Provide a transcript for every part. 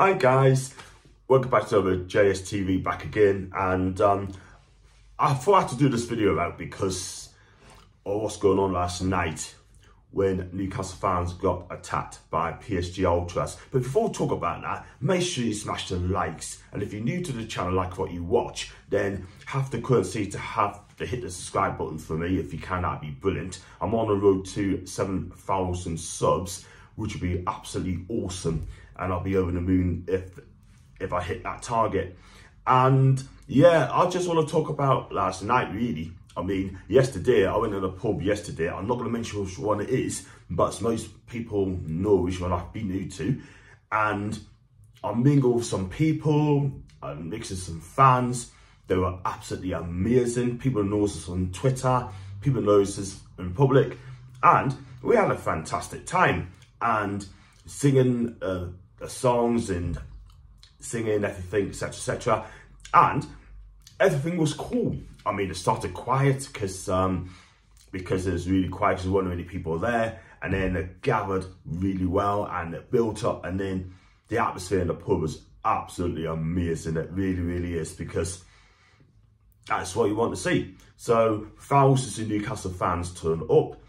Hi guys, welcome back to another JSTV back again and um, I thought I had to do this video about because of what's going on last night when Newcastle fans got attacked by PSG Ultras. But before we talk about that, make sure you smash the likes and if you're new to the channel, like what you watch, then have the courtesy to have to hit the subscribe button for me if you can, that'd be brilliant. I'm on the road to 7,000 subs, which would be absolutely awesome and I'll be over the moon if if I hit that target. And yeah, I just want to talk about last night really. I mean, yesterday, I went to the pub yesterday. I'm not going to mention which one it is, but most people know which one I've been new to. And I mingled with some people, I mixed with some fans. They were absolutely amazing. People know us on Twitter, people know us in public. And we had a fantastic time. And singing uh, songs and singing everything, etc., etc. And everything was cool. I mean, it started quiet because um, because it was really quiet because there weren't many people there, and then it gathered really well and it built up, and then the atmosphere in the pub was absolutely amazing. It really, really is because that's what you want to see. So thousands of Newcastle fans turn up.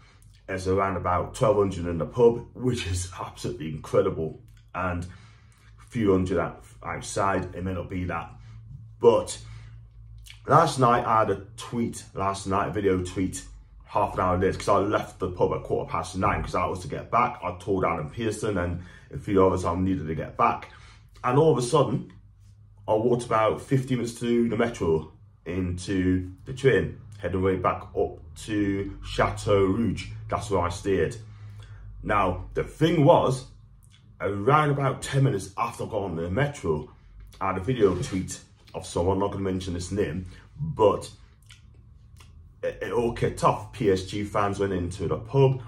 There's around about 1,200 in the pub, which is absolutely incredible and a few hundred outside. It may not be that. But last night I had a tweet, last night, a video tweet, half an hour later, because I left the pub at quarter past nine because I was to get back. I told Alan Pearson and a few others I needed to get back. And all of a sudden, I walked about 50 minutes to the metro into the train, heading way back up to Chateau Rouge. That's where I stayed. Now, the thing was, around about 10 minutes after I got on the metro, I had a video tweet of someone, not going to mention his name, but it, it, all kicked off. PSG fans went into the pub,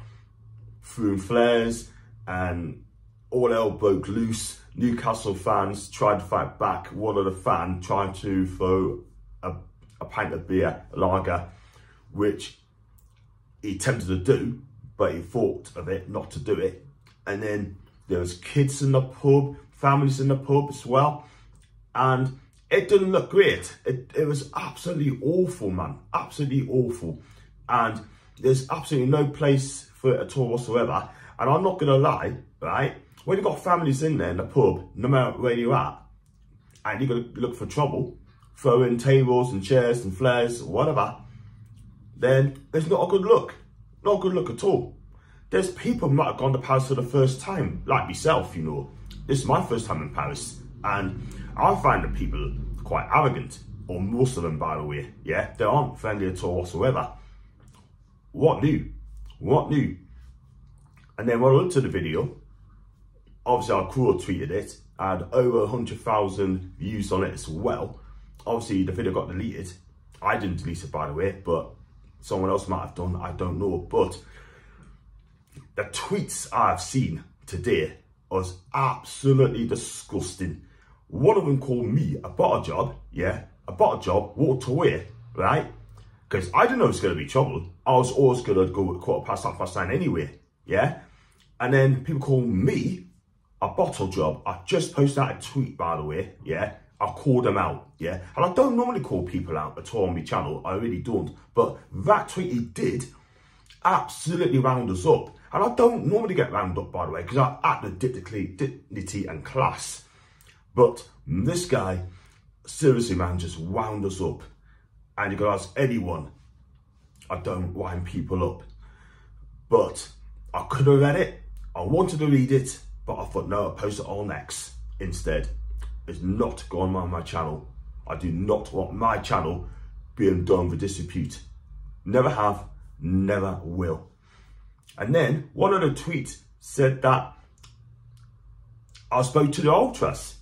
threw flares, and all hell broke loose. Newcastle fans tried to fight back. One of the fans tried to throw a, a pint of beer, lager, which he attempted to do, but he thought of it not to do it. And then there was kids in the pub, families in the pub as well. And it didn't look great. It, it was absolutely awful, man. Absolutely awful. And there's absolutely no place for it at all whatsoever. And I'm not going to lie, right? When you've got families in there in the pub, no matter where you're at, and you're going to look for trouble, throwing tables and chairs and flares, whatever, then it's not a good look. Not a good look at all there's people who might have gone to Paris for the first time, like myself, you know. This is my first time in Paris, and I find that people quite arrogant, or most of them, by the way, yeah? They aren't friendly at all whatsoever. What new? What new? And then when I looked at the video, obviously our crew tweeted it, had over 100,000 views on it as well. Obviously the video got deleted. I didn't delete it by the way, but someone else might have done, I don't know. But the tweets I've seen today was absolutely disgusting. One of them called me a butter job, yeah, a butter job, walked away, right? Because I didn't know it was going to be trouble. I was always going to go quarter past half past nine anyway, yeah? And then people call me a bottle job. I just posted out a tweet, by the way, yeah? I called them out, yeah? And I don't normally call people out at all on my channel. I really don't. But that tweet he did absolutely round us up. And I don't normally get round up, by the way, because I act with dignity and class. But this guy, seriously, man, just wound us up. And you can ask anyone, I don't wind people up. But I could have read it. I wanted to read it, but I thought, no, I'll post it all next instead. It's not going on my channel. I do not want my channel being done for disrepute. Never have, never will. And then one of the tweets said that I spoke to the Ultras,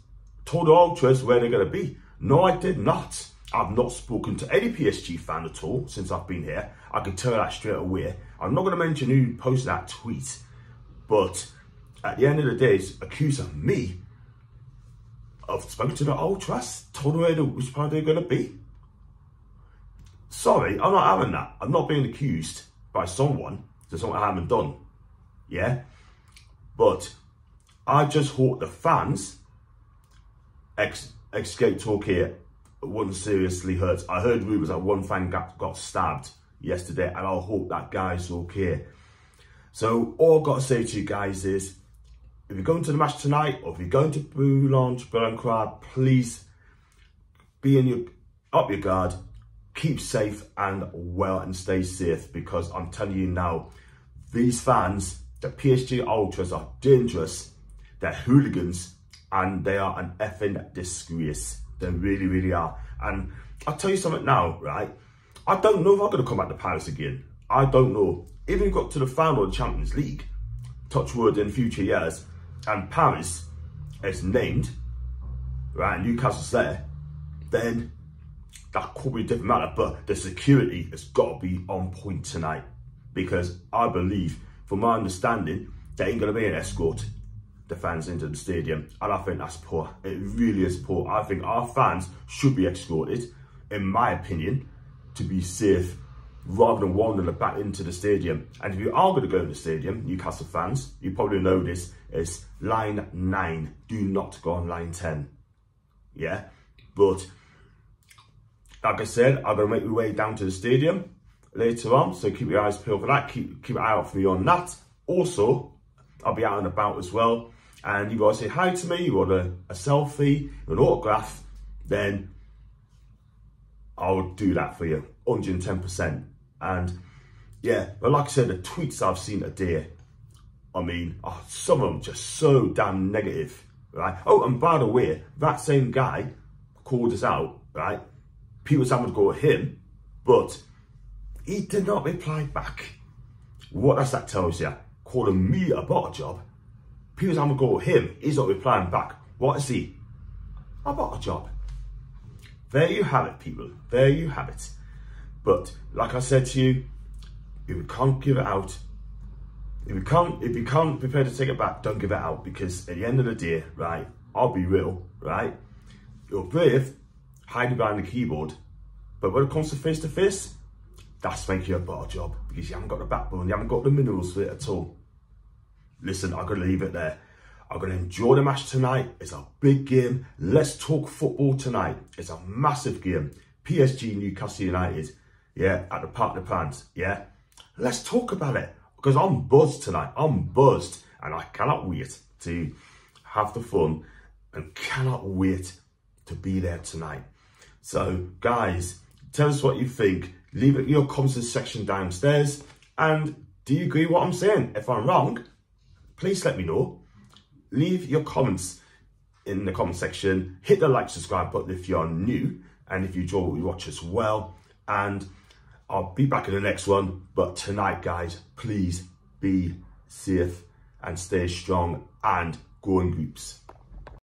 told the Ultras where they're going to be. No, I did not. I've not spoken to any PSG fan at all since I've been here. I can tell that straight away. I'm not going to mention who posted that tweet, but at the end of the day, it's accusing me of spoken to the Ultras, told them where the, which part they're going to be. Sorry, I'm not having that. I'm not being accused by someone to something I haven't done. Yeah? But I just hope the fans ex escape talk here wasn't seriously hurt. I heard rumours that one fan got, got stabbed yesterday and I hope that guy's okay. So all I've got to say to you guys is, if you're going to the match tonight or if you're going to Boulogne-Billancourt, please be in your, up your guard, keep safe and well and stay safe because I'm telling you now, these fans, the PSG Ultras are dangerous, they're hooligans and they are an effing disgrace. They really, really are. And I'll tell you something now, right? I don't know if I'm going to come back to Paris again. I don't know. Even if got to the final of the Champions League, touch wood in future years, and Paris is named, right, Newcastle's there, then that could be a different matter. But the security has got to be on point tonight because I believe, from my understanding, there ain't going to be an escort the fans into the stadium. And I think that's poor. It really is poor. I think our fans should be escorted, in my opinion, to be safe rather than wandering back into the stadium. And if you are going to go to the stadium, Newcastle fans, you probably know this, is line 9. Do not go on line 10. Yeah? But, like I said, I'm going to make my way down to the stadium later on. So keep your eyes peeled for that. Keep, keep an eye out for me on that. Also, I'll be out and about as well and you want to say hi to me, you want a, a selfie, an autograph, then I'll do that for you, 110%. And yeah, but like I said, the tweets I've seen today, I mean, oh, some of them just so damn negative, right? Oh, and by the way, that same guy called us out, right? Was having to go at him, but he did not reply back. What does that tell you? Calling me about a job People's having to go at him. He's not replying back. What is he? I bought a job. There you have it, people. There you have it. But like I said to you, if you can't give it out, if you can't, if you can't prepare to take it back, don't give it out because at the end of the day, right, I'll be real, right? You're brave, hiding behind the keyboard, but when it comes to face to face, that's making you a better job because you haven't got the backbone, you haven't got the minerals for it at all listen, I'm going to leave it there. I'm going to enjoy the match tonight. It's a big game. Let's talk football tonight. It's a massive game. PSG Newcastle United, yeah, at the Parc des Princes, yeah. Let's talk about it because I'm buzzed tonight. I'm buzzed and I cannot wait to have the fun and cannot wait to be there tonight. So, guys, tell us what you think. Leave it in your comments section downstairs. And do you agree what I'm saying? If I'm wrong, please let me know. Leave your comments in the comment section. Hit the like, subscribe button if you're new and if you enjoy what we watch as well. And I'll be back in the next one. But tonight, guys, please be safe and stay strong and go in groups.